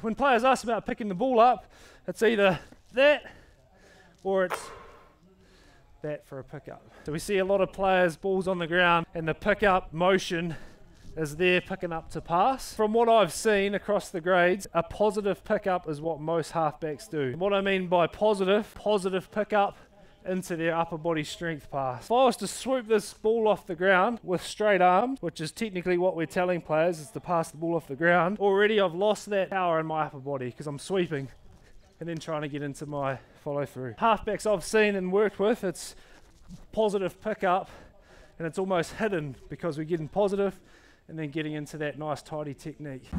when players ask about picking the ball up, it's either that or it's that for a pickup. So we see a lot of players, balls on the ground, and the pickup motion is there picking up to pass. From what I've seen across the grades, a positive pickup is what most halfbacks do. What I mean by positive, positive pickup into their upper body strength pass. If I was to swoop this ball off the ground with straight arms, which is technically what we're telling players is to pass the ball off the ground, already I've lost that power in my upper body because I'm sweeping and then trying to get into my follow through. Halfbacks I've seen and worked with, it's positive pickup and it's almost hidden because we're getting positive and then getting into that nice tidy technique.